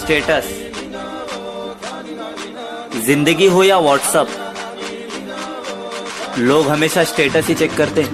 Status ज़िंदगी हो या व्हाट्सअप लोग हमेशा स्टेटस ही चेक करते हैं।